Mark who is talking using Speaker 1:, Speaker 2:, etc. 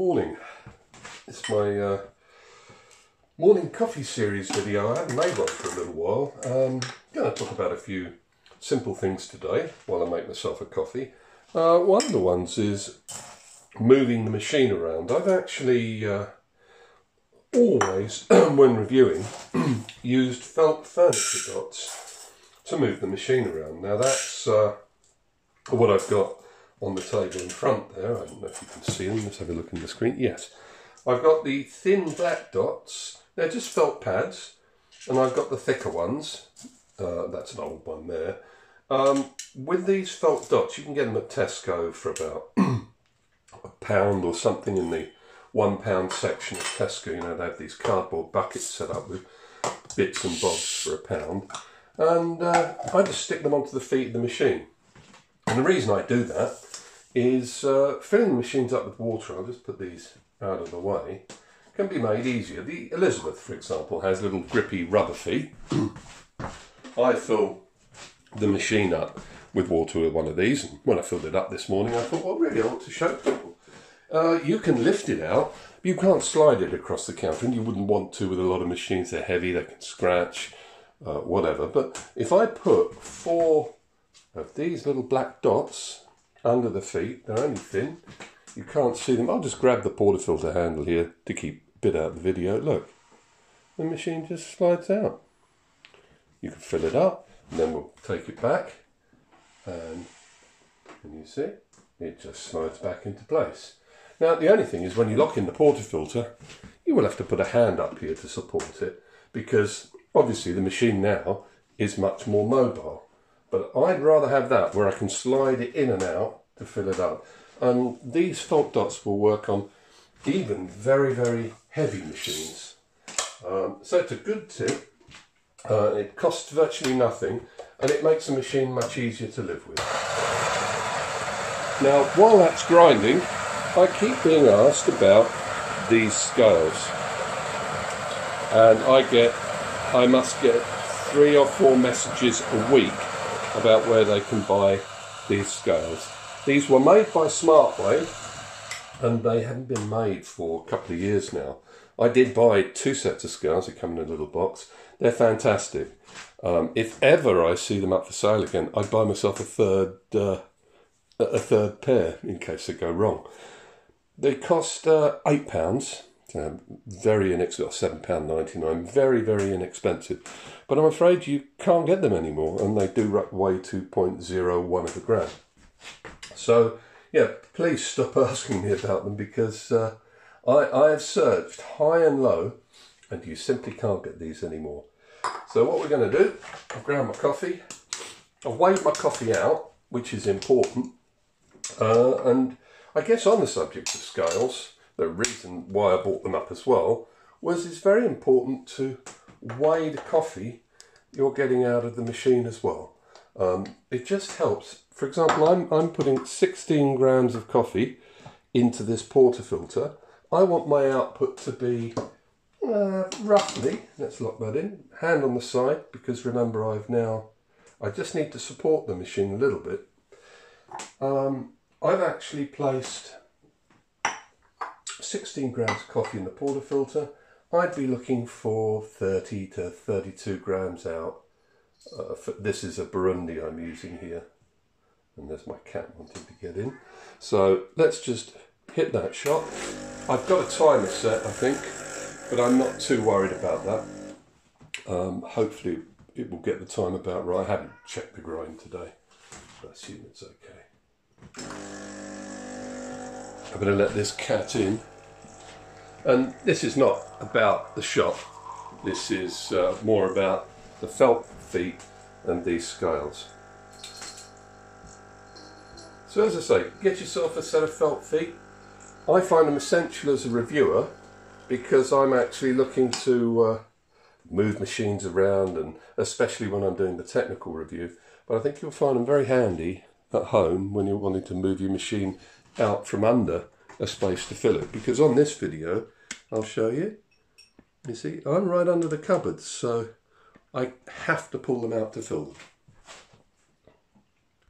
Speaker 1: morning. It's my uh, morning coffee series video. I haven't made one for a little while. Um, going to talk about a few simple things today while I make myself a coffee. Uh, one of the ones is moving the machine around. I've actually uh, always, when reviewing, used felt furniture dots to move the machine around. Now that's uh, what I've got on the table in front there. I don't know if you can see them. Let's have a look in the screen. Yes. I've got the thin black dots. They're just felt pads. And I've got the thicker ones. Uh, that's an old one there. Um, with these felt dots, you can get them at Tesco for about a pound or something in the one pound section of Tesco. You know, they have these cardboard buckets set up with bits and bobs for a pound. And uh, I just stick them onto the feet of the machine. And the reason I do that is uh, filling machines up with water, I'll just put these out of the way, can be made easier. The Elizabeth, for example, has little grippy rubber feet. I fill the machine up with water with one of these, and when I filled it up this morning, I thought, well, really, I want to show people. Uh, you can lift it out, but you can't slide it across the counter, and you wouldn't want to with a lot of machines. They're heavy, they can scratch, uh, whatever. But if I put four of these little black dots under the feet. They're only thin. You can't see them. I'll just grab the portafilter handle here to keep a bit out of the video. Look, the machine just slides out. You can fill it up and then we'll take it back and can you see? It just slides back into place. Now the only thing is when you lock in the portafilter, you will have to put a hand up here to support it because obviously the machine now is much more mobile. But I'd rather have that where I can slide it in and out to fill it up. And these felt dots will work on even very, very heavy machines. Um, so it's a good tip. Uh, it costs virtually nothing and it makes the machine much easier to live with. Now, while that's grinding, I keep being asked about these scales. And I get, I must get three or four messages a week about where they can buy these scales. These were made by Smart Weigh and they haven't been made for a couple of years now. I did buy two sets of scales, they come in a little box. They're fantastic. Um, if ever I see them up for sale again, I'd buy myself a third uh, a third pair in case they go wrong. They cost uh, eight pounds um, very inexpensive, seven pound ninety nine, very very inexpensive. But I'm afraid you can't get them anymore, and they do weigh two point zero one of a gram. So yeah, please stop asking me about them because uh, I I have searched high and low, and you simply can't get these anymore. So what we're going to do, I've ground my coffee, I've weighed my coffee out, which is important, uh, and I guess on the subject of scales the reason why I bought them up as well was it's very important to weigh the coffee you're getting out of the machine as well. Um, it just helps. For example, I'm, I'm putting 16 grams of coffee into this portafilter. I want my output to be uh, roughly, let's lock that in, hand on the side because remember I've now, I just need to support the machine a little bit. Um, I've actually placed 16 grams of coffee in the portafilter. I'd be looking for 30 to 32 grams out. Uh, for, this is a Burundi I'm using here. And there's my cat wanting to get in. So let's just hit that shot. I've got a timer set, I think, but I'm not too worried about that. Um, hopefully it will get the time about right. I haven't checked the grind today, but I assume it's okay. I'm going to let this cat in. And this is not about the shop, this is uh, more about the felt feet and these scales. So as I say, get yourself a set of felt feet. I find them essential as a reviewer because I'm actually looking to uh, move machines around and especially when I'm doing the technical review. But I think you'll find them very handy at home when you're wanting to move your machine out from under a space to fill it. Because on this video I'll show you. You see I'm right under the cupboards so I have to pull them out to fill them